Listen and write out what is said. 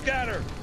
scatter!